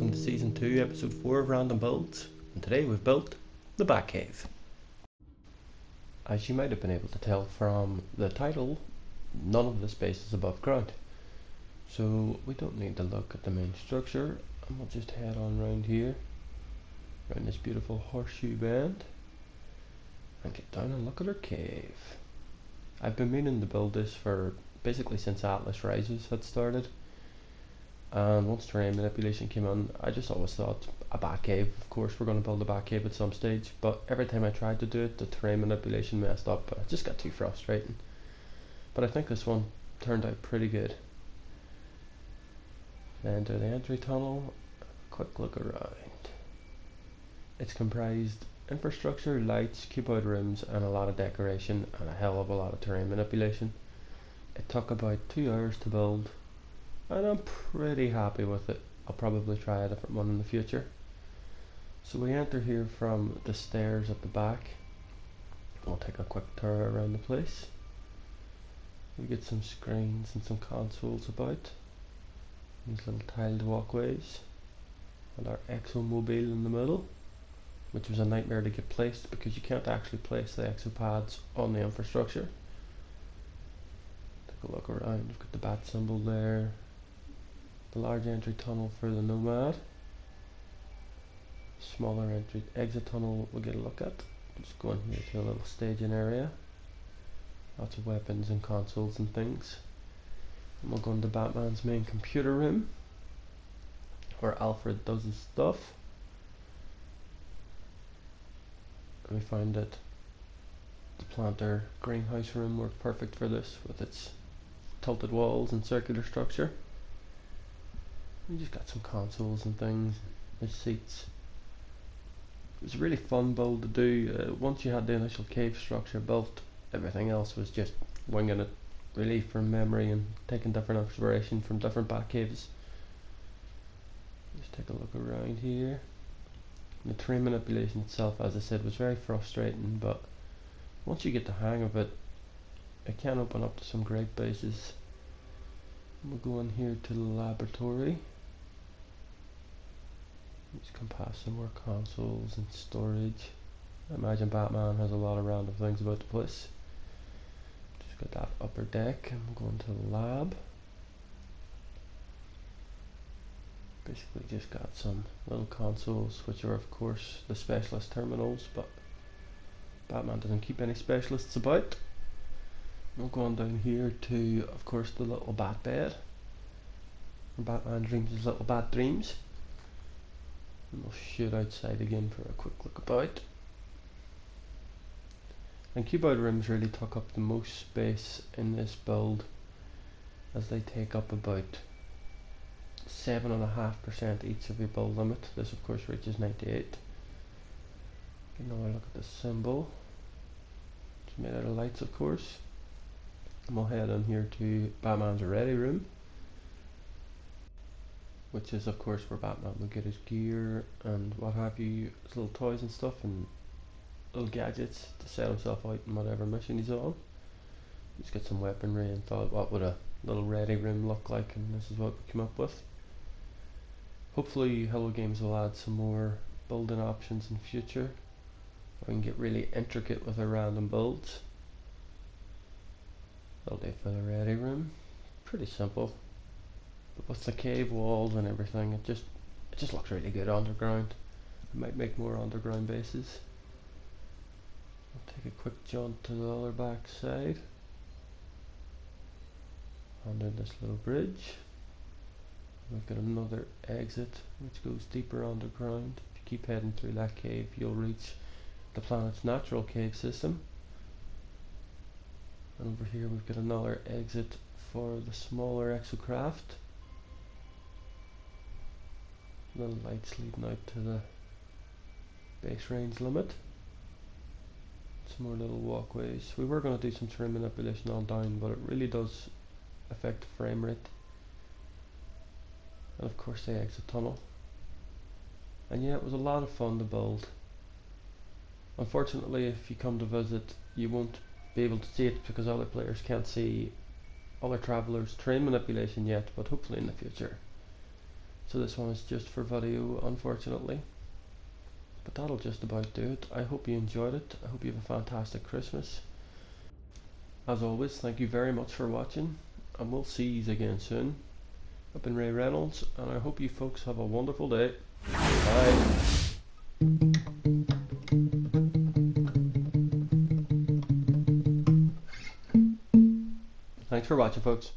welcome to Season 2, Episode 4 of Random Builds. And today we've built the Batcave. As you might have been able to tell from the title, none of the space is above ground. So we don't need to look at the main structure, and we'll just head on round here, around this beautiful horseshoe bend, and get down and look at our cave. I've been meaning to build this for basically since Atlas Rises had started and once terrain manipulation came on, I just always thought a bat cave, of course we're going to build a bat cave at some stage, but every time I tried to do it, the terrain manipulation messed up, it just got too frustrating. But I think this one turned out pretty good. Enter the entry tunnel, quick look around. It's comprised infrastructure, lights, cuboid rooms, and a lot of decoration, and a hell of a lot of terrain manipulation. It took about two hours to build, and I'm pretty happy with it. I'll probably try a different one in the future. So we enter here from the stairs at the back. We'll take a quick tour around the place. We get some screens and some consoles about. These little tiled walkways. And our exomobile in the middle. Which was a nightmare to get placed because you can't actually place the exopads on the infrastructure. Take a look around. We've got the bat symbol there the large entry tunnel for the Nomad. Smaller entry exit tunnel we'll get a look at. Just go in here to a little staging area. Lots of weapons and consoles and things. And we'll go into Batman's main computer room where Alfred does his stuff. And we find that the planter greenhouse room worked perfect for this with its tilted walls and circular structure. We just got some consoles and things. There's seats. It was a really fun build to do. Uh, once you had the initial cave structure built, everything else was just winging it really from memory and taking different inspiration from different bat caves. Just take a look around here. The terrain manipulation itself, as I said, was very frustrating, but once you get the hang of it, it can open up to some great bases. We'll go in here to the laboratory. Just can pass some more consoles and storage. I imagine Batman has a lot of random things about the place. Just got that upper deck and we'll go into the lab. Basically just got some little consoles which are of course the specialist terminals but Batman doesn't keep any specialists about. We'll go on down here to of course the little bat bed. Batman dreams his little bat dreams. We'll shoot outside again for a quick look about. And cuboid rooms really took up the most space in this build as they take up about 7.5% each of your build limit. This of course reaches 98. Get another look at the symbol. It's made out of lights of course. And we'll head on here to Batman's ready room which is of course where Batman will get his gear and what have you, his little toys and stuff and little gadgets to set himself out in whatever mission he's on. Just get some weaponry and thought what would a little ready room look like and this is what we came up with. Hopefully Hello Games will add some more building options in future. We can get really intricate with our random builds. That'll do for the ready room. Pretty simple with the cave walls and everything, it just it just looks really good underground. I might make more underground bases. I'll take a quick jaunt to the other back side. Under this little bridge. We've got another exit which goes deeper underground. If you keep heading through that cave you'll reach the planet's natural cave system. And over here we've got another exit for the smaller exocraft little lights leading out to the base range limit. Some more little walkways. We were going to do some terrain manipulation on down, but it really does affect frame rate. And of course the exit tunnel. And yeah, it was a lot of fun to build. Unfortunately, if you come to visit, you won't be able to see it because other players can't see other travelers' terrain manipulation yet, but hopefully in the future. So this one is just for video, unfortunately. But that'll just about do it. I hope you enjoyed it. I hope you have a fantastic Christmas. As always, thank you very much for watching, and we'll see you again soon. I've been Ray Reynolds, and I hope you folks have a wonderful day. Bye. Thanks for watching, folks.